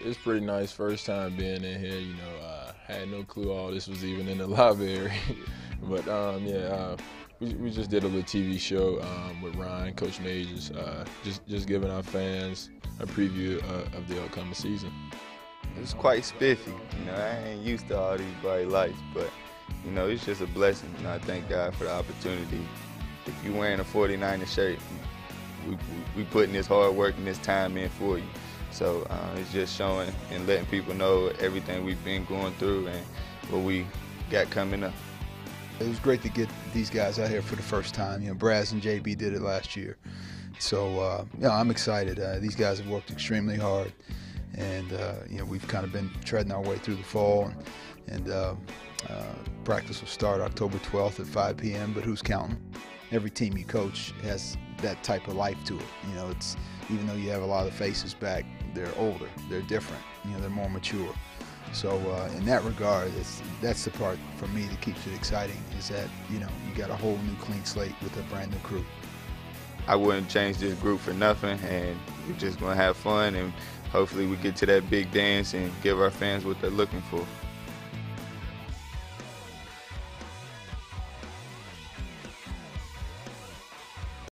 It's pretty nice. First time being in here, you know, uh, had no clue all this was even in the library. but um, yeah, uh, we, we just did a little TV show um, with Ryan, Coach Majors, uh, just just giving our fans a preview uh, of the upcoming season. It's quite spiffy. You know, I ain't used to all these bright lights, but you know, it's just a blessing. Know, I thank God for the opportunity. If you're wearing a 49er shirt, we, we, we putting this hard work and this time in for you. So uh, it's just showing and letting people know everything we've been going through and what we got coming up. It was great to get these guys out here for the first time. You know, Braz and JB did it last year. So, uh, yeah, I'm excited. Uh, these guys have worked extremely hard. And, uh, you know, we've kind of been treading our way through the fall. And, and uh, uh, practice will start October 12th at 5 p.m., but who's counting? Every team you coach has that type of life to it. You know, it's even though you have a lot of faces back, they're older, they're different, you know, they're more mature. So uh, in that regard, that's the part for me that keeps it exciting is that you know you got a whole new clean slate with a brand new crew. I wouldn't change this group for nothing, and we're just gonna have fun, and hopefully we get to that big dance and give our fans what they're looking for.